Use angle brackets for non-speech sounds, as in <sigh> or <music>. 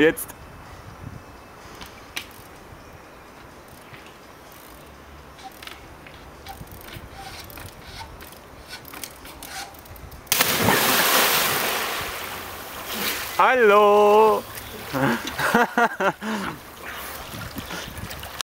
Jetzt. Hallo! <laughs>